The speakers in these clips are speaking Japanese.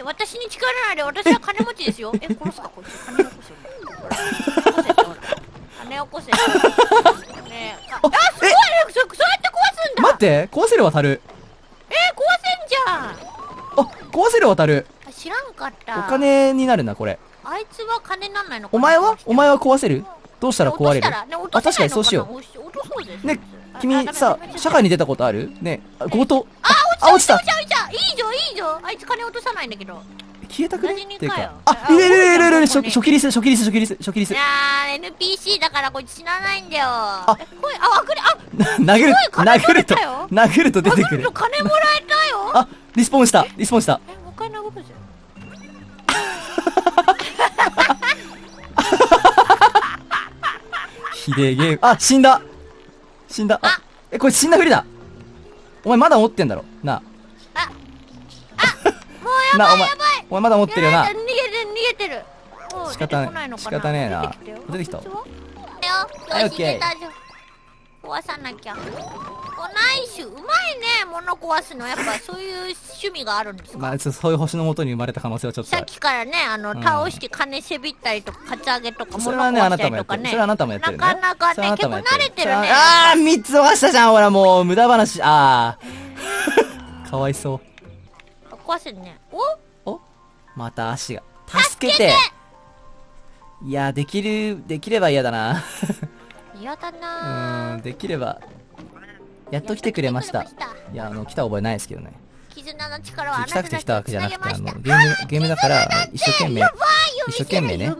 して私に力ないで私は金持ちですよ。え殺すかこいつ。金よこせほら金よこせ。よこせ。ねえああすごいねそそうやって壊すんだ。待って壊せる渡るえー、壊せんじゃん。あ壊せる渡るあ知らんかった。お金になるなこれ。あいつは金なんないのお前は？お前は壊せる？どうしたら壊れる？ねあ確かにそうしよう。ねあ君さ社会に出たことある？ねあ強盗。ああ落ちた。いいじゃんいいじゃんあいつ金落とさないんだけど。消えたくね？っていうか。あいるいるいるいるいる初期リス初期リス初期リス初期リスいやー NPC だからこいつ死なないんだよ。あ。えこれあわくれあ。殴る殴ると殴ると出てくる。わくると金もらえたよ。あリスポーンした。リスポーンした。えもう一回殴るぜ。ひでえゲーム。あ死んだ。死んだ。あ。えこれ死んだふりだお前まだ持ってんだろ。なもうやなお前ばいやばい。お前まだ持ってるよな。逃げてる逃げてる。もう仕方ない仕方ねえな。出てきたよ。出てきた。こいつははいよよしけたじゃん壊さなきゃおナイスうまいね物壊すの。やっぱそういう趣味があるんですか、まあそういう星のもとに生まれた可能性はちょっとさっきからねあの、うん。倒して金せびったりとかカツアゲとか物壊したなたもやりとかね。それはあなたもやってるね。なかなかね結構慣れてるね。ああー3つ逃したじゃんほらもう無駄話。ああ かわいそう。壊せんね。お？お？また足が。助けて！いやできるできれば嫌だな。嫌だうなーんできればやっと来てくれました。いやあの来た覚えないですけどね。絆の力をあな来たくて来たわけじゃなくてあのゲームゲームだから一生懸命一生懸命ね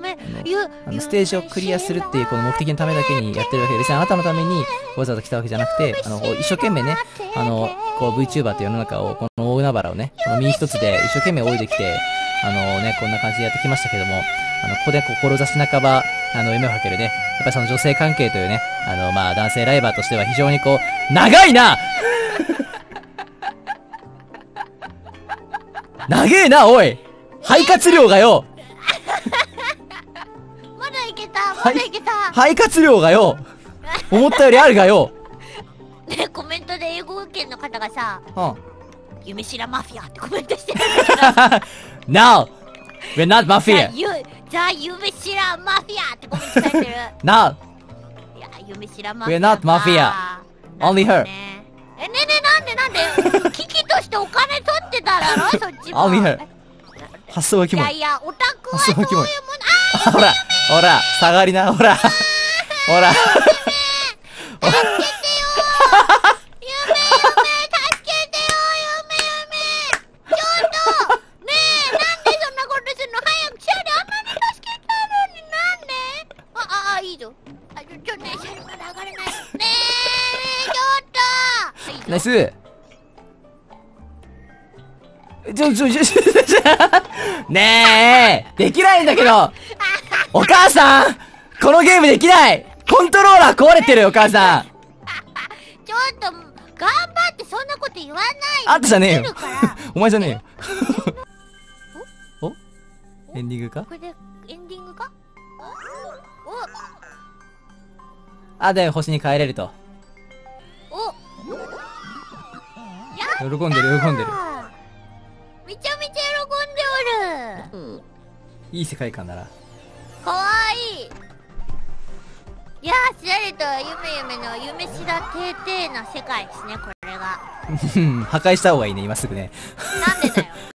あのステージをクリアするっていうこの目的のためだけにやってるわけで別にあなたのためにわざわざ来たわけじゃなくてあの一生懸命ねあのこう VTuber という世の中をこの大海原をねこの身一つで一生懸命泳いできてあのねこんな感じでやってきましたけどもあのここで志半ばあの夢をかけるねやっぱりその女性関係というねあのまあ男性ライバーとしては非常にこう長いな！長えなおい！肺活量がよまだいけた、肺活量がよ思ったよりあるがよねコメントで英語圏の方がさうん「夢知らマフィア」ってコメントしてるんだけど No! We're not ザ mafia! ゆザ夢知らマフィアってコメント書いてる No! いや夢知らマフィア We're not mafia. Only her. ねえねえねえなんでなんで？危機としてお金取ってただろそっちも Only her. 発想がキモい。いやいやオタクはあそういうものキモいほらほら下がりなほら。ほら。助けてよ夢。夢助けてよ夢。夢ちょっとねえなんでそんなことするの？早くシャリあんなに助けたのになんで？あああいいぞ。あちょちょねえシャリまだ上がれないねえねえちょっと。いいぞナイス。ちょちょちょちょちょ。ねえできないんだけど お母さんこのゲームできない。コントローラー壊れてるよお母さん。ちょっと頑張ってそんなこと言わないあんたじゃねえよ。お前じゃねえよ。おエンディングか？これでエンディングか？おあで星に帰れると。お。喜んでる喜んでる。めちゃめちゃ喜んでおる。いい世界観だなかわいいいやー、しらりと夢夢の夢知らてーてーな世界ですね、これが。う ん破壊した方がいいね今すぐねなんでだよ。